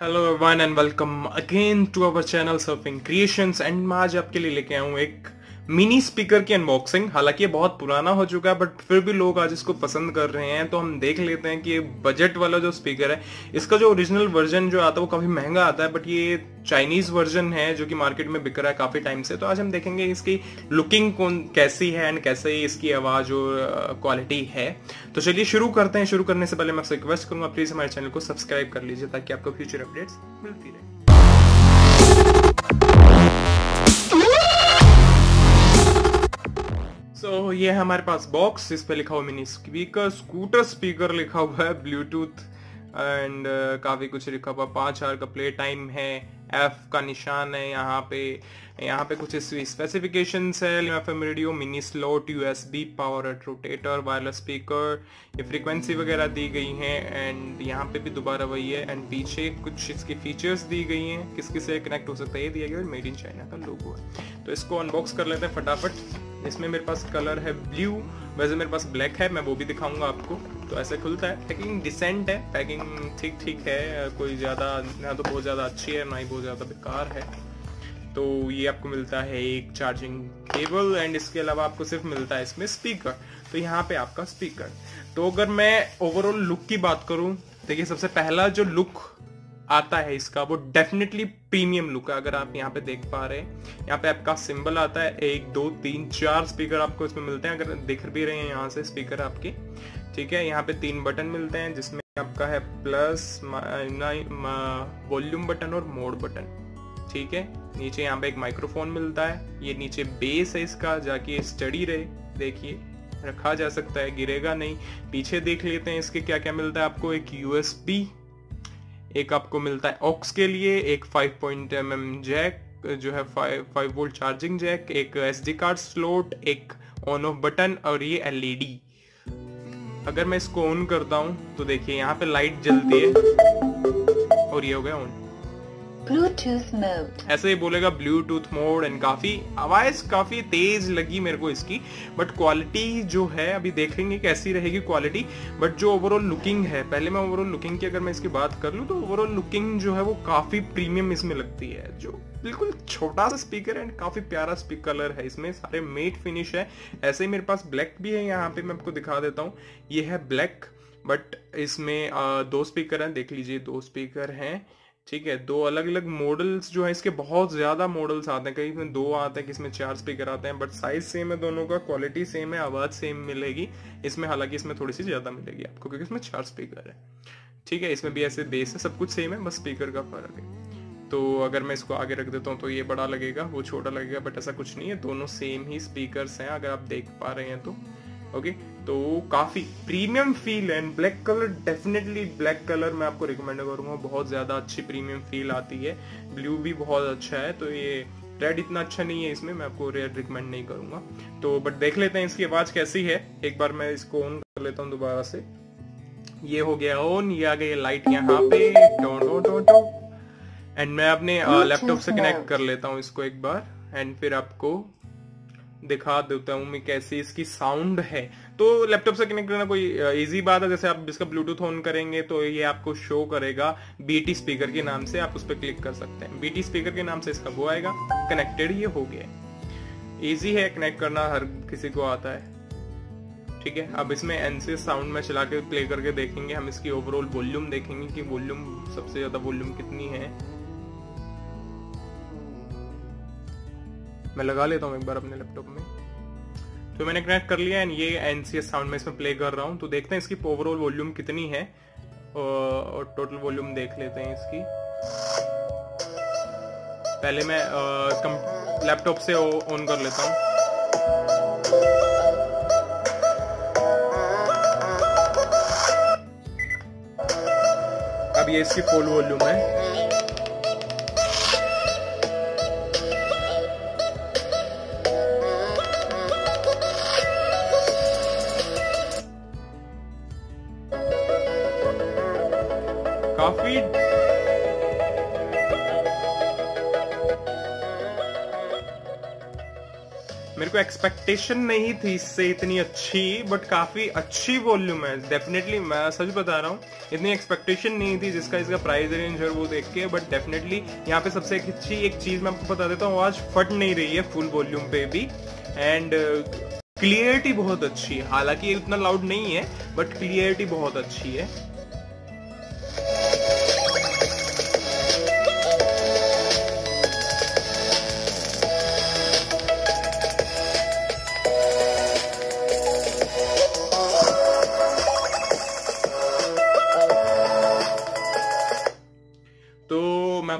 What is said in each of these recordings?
Hello everyone and welcome again to our channel surfing creations and मैं आज आपके लिए लेके आया हूँ एक मिनी स्पीकर की अनबॉक्सिंग हालाँकि ये बहुत पुराना हो चुका है बट फिर भी लोग आज इसको पसंद कर रहे हैं तो हम देख लेते हैं कि ये बजट वाला जो स्पीकर है, इसका जो ओरिजिनल वर्जन जो आता है वो काफ़ी महँगा आता है बट ये चाइनीज़ वर्जन है, जो कि मार्केट में बिक रहा है काफ़ी टाइम से तो आज हम देखेंगे इसकी लुकिंग कौन, कैसी है एंड कैसे इसकी आवाज़ और क्वालिटी है। तो चलिए शुरू करते हैं, शुरू करने से पहले मैं आपसे रिक्वेस्ट करूँगा प्लीज़ हमारे चैनल को सब्सक्राइब कर लीजिए, ताकि आपको फ्यूचर अपडेट्स मिलती रहे। सो so, ये हमारे पास बॉक्स इस पे लिखा हुआ मिनी स्पीकर स्कूटर स्पीकर लिखा हुआ है ब्लूटूथ एंड uh, काफ़ी कुछ लिखा हुआ पाँच आर का प्ले टाइम है एफ़ का निशान है यहाँ पे यहाँ पे कुछ स्पेसिफिकेशन है mini slot USB power rotator wireless speaker ये फ्रीक्वेंसी वगैरह दी गई हैं एंड यहाँ पे भी दोबारा वही है एंड पीछे कुछ इसकी फीचर्स दी गई हैं किस किस से कनेक्ट हो सकता है ये दिया गया मेड इन चाइना का लोगो है। तो इसको अनबॉक्स कर लेते हैं फटाफट। इसमें मेरे पास कलर है ब्लू वैसे मेरे पास ब्लैक है, मैं वो भी दिखाऊँगा आपको। तो ऐसे खुलता है। पैकिंग डिसेंट है पैकिंग ठीक ठीक है, कोई ज़्यादा, ना तो बहुत ज़्यादा अच्छी है, ना ही बहुत ज़्यादा बेकार है। तो ये आपको मिलता है एक चार्जिंग केबल एंड इसके अलावा आपको सिर्फ़ मिलता है इसमें स्पीकर तो यहाँ पे आपका स्पीकर तो अगर मैं ओवरऑल लुक की बात करूँ, देखिए सबसे पहला जो लुक आता है इसका, वो डेफिनेटली प्रीमियम लुक है, अगर आप यहाँ पे देख पा रहे हैं। यहाँ पे आपका सिंबल आता है, एक, दो, तीन, चार स्पीकर आपको इसमें मिलते हैं, अगर दिख भी रहे हैं यहाँ से स्पीकर आपके। ठीक है, यहाँ पे तीन बटन मिलते हैं, जिसमें आपका है प्लस वॉल्यूम बटन और मोड बटन ठीक है, नीचे यहाँ पे एक माइक्रोफोन मिलता है, ये नीचे बेस है इसका, जाके स्टडी रहे, देखिए, रखा जा सकता है, गिरेगा नहीं। पीछे देख लेते हैं इसके क्या क्या मिलता है, आपको एक यूएसबी एक आपको मिलता है ऑक्स के लिए, एक five point M M jack जो है five five volt charging jack एक एस डी कार्ड स्लोट एक ऑन ऑफ़ बटन और ये एलईडी अगर मैं इसको ऑन करता हूँ तो देखिए यहाँ पे लाइट जलती है और ये हो गया ऑन ब्लूटूथ मोड ऐसे ही बोलेगा ब्लूटूथ मोड एंड काफ़ी, आवाज़ काफ़ी तेज लगी मेरे को इसकी बट क्वालिटी जो है, अभी देखेंगे कैसी रहेगी क्वालिटी बट जो ओवरऑल लुकिंग है, पहले मैं ओवरऑल लुकिंग की अगर मैं इसकी बात कर लूँ तो ओवरऑल लुकिंग जो है वो काफ़ी प्रीमियम इसमें लगती है, जो बिल्कुल छोटा सा स्पीकर एंड काफ़ी प्यारा स्पीकर कलर है इसमें, सारे मेट फिनिश है। ऐसे ही मेरे पास ब्लैक भी है, यहाँ पे मैं आपको दिखा देता हूँ, ये है ब्लैक बट इसमें दो स्पीकर हैं, देख लीजिए, दो स्पीकर हैं। ठीक है, दो अलग अलग मॉडल्स जो है, इसके बहुत ज़्यादा मॉडल्स आते हैं। कहीं दो आते हैं, किसमें चार स्पीकर आते हैं बट साइज़ सेम है दोनों का क्वालिटी सेम है, आवाज़ सेम मिलेगी। इसमें हालाँकि इसमें थोड़ी सी ज़्यादा मिलेगी आपको, क्योंकि इसमें चार स्पीकर है। ठीक है, इसमें भी ऐसे बेस है, सब कुछ सेम है, बस स्पीकर का फ़र्क है। तो अगर मैं इसको आगे रख देता हूँ तो ये बड़ा लगेगा, वो छोटा लगेगा बट ऐसा कुछ नहीं है, दोनों सेम ही स्पीकर हैं, अगर आप देख पा रहे हैं तो। ओके तो काफ़ी प्रीमियम फील है। And black colour definitely black colour मैं आपको रिकमेंड करूँगा। बहुत ज़्यादा अच्छी प्रीमियम फील आती है। ब्लू भी बहुत अच्छा है। तो ये रेड इतना अच्छा नहीं है इसमें। मैं आपको रेड रिकमेंड नहीं करूँगा। तो बट देख लेते हैं इसकी आवाज़ कैसी है। एक बार मैं इसको ऑन कर लेता हूँ दोबारा से। ये हो गया ऑन ये आ गई लाइट यहाँ पे। टो टो टो टो एंड मैं अपने लैपटॉप से कनेक्ट कर लेता हूँ इसको एक बार। एंड फिर आपको दिखा देता हूँ मैं कैसी इसकी साउंड है। तो लैपटॉप से कनेक्ट करना कोई इजी बात है, जैसे आप इसका ब्लूटूथ ऑन करेंगे तो ये आपको शो करेगा बीटी स्पीकर के नाम से, आप उस पर क्लिक कर सकते हैं। बीटी स्पीकर के नाम से इसका वो आएगा कनेक्टेड ये हो गया। इजी है कनेक्ट करना, हर किसी को आता है। ठीक है, अब इसमें एनसी साउंड में चला के प्ले करके देखेंगे, हम इसकी ओवरऑल वॉल्यूम देखेंगे कि वॉल्यूम सबसे ज़्यादा वॉल्यूम कितनी है। मैं लगा लेता हूँ एक बार अपने लैपटॉप में। तो मैंने कनेक्ट कर लिया एंड ये एनसीएस साउंड में इसमें प्ले कर रहा हूँ। तो देखते हैं इसकी ओवरऑल वॉल्यूम कितनी है। और टोटल वॉल्यूम देख लेते हैं इसकी। पहले मैं लैपटॉप से ऑन कर लेता हूँ। अब ये इसकी फुल वॉल्यूम है। काफ़ी मेरे को एक्सपेक्टेशन नहीं थी इससे इतनी अच्छी बट काफ़ी अच्छी वॉल्यूम है। डेफिनेटली मैं सच बता रहा हूँ इतनी एक्सपेक्टेशन नहीं थी जिसका इसका प्राइस रेंज है वो देख के बट डेफिनेटली यहाँ पे सबसे अच्छी एक चीज़ मैं आपको बता देता हूँ आवाज़ फट नहीं रही है फुल वॉल्यूम पे भी। एंड क्लियरिटी uh, बहुत अच्छी है। हालाँकि उतना लाउड नहीं है बट क्लियरिटी बहुत अच्छी है।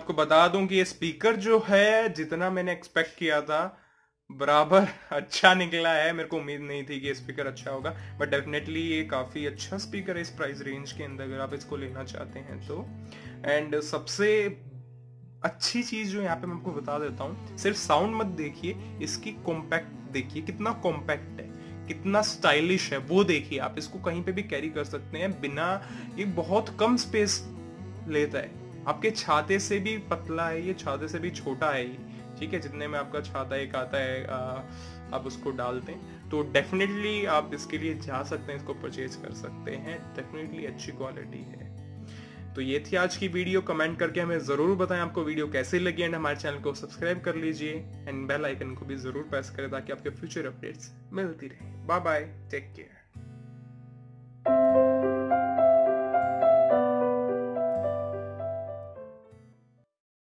आपको बता दूँ कि ये स्पीकर जो है, जितना मैंने एक्सपेक्ट किया था, बराबर अच्छा निकला है। मेरे को उम्मीद नहीं थी कि ये स्पीकर अच्छा होगा बट डेफिनेटली ये काफ़ी अच्छा स्पीकर है इस प्राइस रेंज के अंदर, अगर आप इसको लेना चाहते हैं तो। एंड सबसे अच्छी चीज़ जो यहाँ पे मैं आपको बता देता हूँ, सिर्फ़ साउंड मत देखिए, इसकी कॉम्पैक्ट देखिए, कितना कॉम्पैक्ट है, कितना स्टाइलिश है, वो देखिए। आप इसको कहीं पे भी कैरी कर सकते हैं बिना, ये बहुत कम स्पेस लेता है। आपके छाते से भी पतला है ये छाते से भी छोटा है ठीक है जितने में आपका छाता एक आता है आ, आप उसको डालते हैं। तो डेफिनेटली आप इसके लिए जा सकते हैं इसको परचेज कर सकते हैं। डेफिनेटली अच्छी क्वालिटी है। तो ये थी आज की वीडियो कमेंट करके हमें ज़रूर बताएँ आपको वीडियो कैसे लगी एंड हमारे चैनल को सब्सक्राइब कर लीजिए। एंड बेल आइकन को भी ज़रूर प्रेस करें ताकि आपके फ्यूचर अपडेट्स मिलती रहे। Bye bye take care